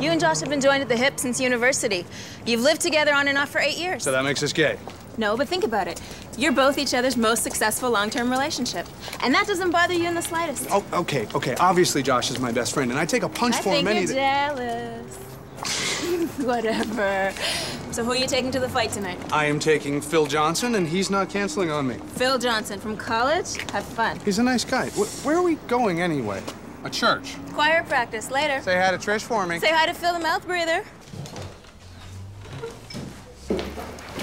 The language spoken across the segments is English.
You and Josh have been joined at the hip since university. You've lived together on and off for eight years. So that makes us gay. No, but think about it. You're both each other's most successful long-term relationship. And that doesn't bother you in the slightest. Oh, okay, okay. Obviously, Josh is my best friend, and I take a punch I for think him any you're jealous. Whatever. So who are you taking to the fight tonight? I am taking Phil Johnson, and he's not canceling on me. Phil Johnson from college? Have fun. He's a nice guy. Where are we going anyway? A church. Choir practice later. Say hi to Trish for me. Say hi to Phil the mouth breather.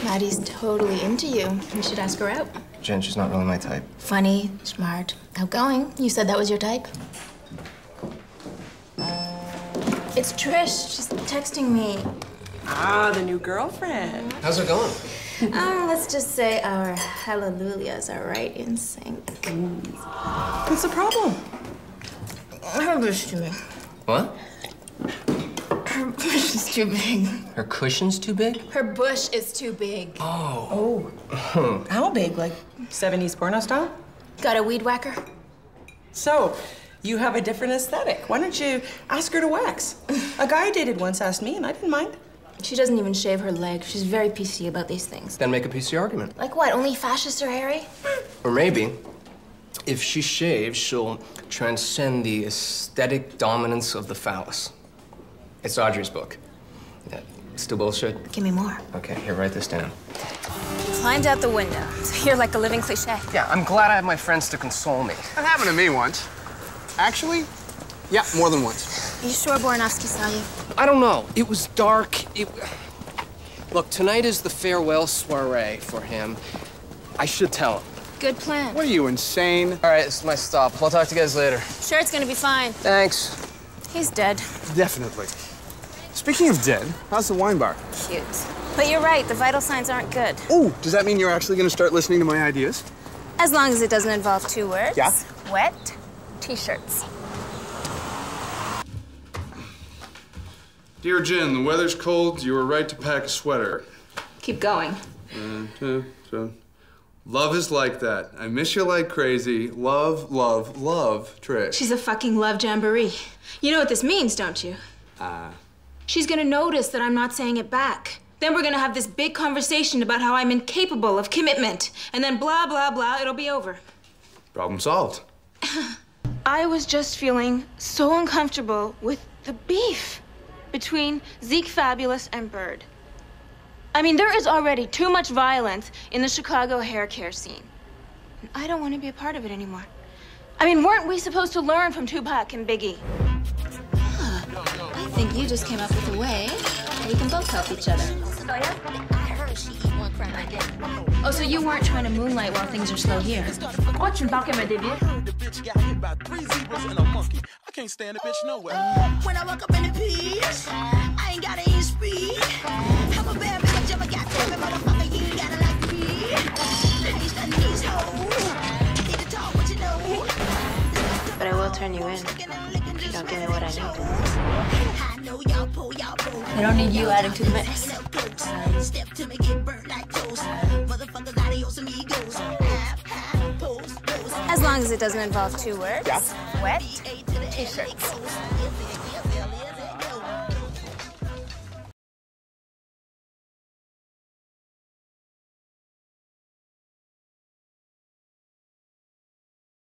Maddie's totally into you. You should ask her out. Jen, she's not really my type. Funny, smart, outgoing. You said that was your type? It's Trish. She's texting me. Ah, the new girlfriend. How's it going? Um, let's just say our hallelujahs are right in sync. What's the problem? Her bush too big. What? Her bush is too big. Her cushion's too big? Her bush is too big. Oh. Oh. How big? Like 70s porno style? Got a weed whacker? So, you have a different aesthetic. Why don't you ask her to wax? A guy I dated once asked me, and I didn't mind. She doesn't even shave her leg. She's very PC about these things. Then make a PC argument. Like what? Only fascists are hairy? Or maybe, if she shaves, she'll transcend the aesthetic dominance of the phallus. It's Audrey's book. Yeah, still bullshit? Give me more. Okay, here, write this down. Climbed out the window. So you're like a living cliche. Yeah, I'm glad I have my friends to console me. That happened to me once. Actually, yeah, more than once. Are you sure Boranovsky saw you? I don't know. It was dark. It... Look, tonight is the farewell soiree for him. I should tell him. Good plan. What are you, insane? All right, this is my stop. I'll talk to you guys later. Sure, it's gonna be fine. Thanks. He's dead. Definitely. Speaking of dead, how's the wine bar? Cute. But you're right, the vital signs aren't good. Oh, does that mean you're actually going to start listening to my ideas? As long as it doesn't involve two words. Yeah. Wet t-shirts. Dear Jen, the weather's cold. You were right to pack a sweater. Keep going. Uh, so, love is like that. I miss you like crazy. Love, love, love, Trish. She's a fucking love jamboree. You know what this means, don't you? Ah. She's gonna notice that I'm not saying it back. Then we're gonna have this big conversation about how I'm incapable of commitment. And then blah, blah, blah, it'll be over. Problem solved. I was just feeling so uncomfortable with the beef between Zeke Fabulous and Bird. I mean, there is already too much violence in the Chicago hair care scene. And I don't want to be a part of it anymore. I mean, weren't we supposed to learn from Tupac and Biggie? Huh. I think you just came up with a way we can both help each other. Oh. Oh, so you weren't trying to moonlight while things are slow here. Tu me parles comme un débile. The bitch got hit by three zebras and a monkey. I can't stand the bitch nowhere. When I walk up in the piece, I ain't gotta eat speed. I'm a bad bitch, But I will turn you in if you don't give me what I need. I know y'all pull, y'all pull. I don't need you adding to the mix. Step to me, get burnt like toast. Motherfuckers, adios amigos. Half, half, pose, pose. As long as it doesn't involve two words. Yeah. Wet A to the L, t-shirts. goes.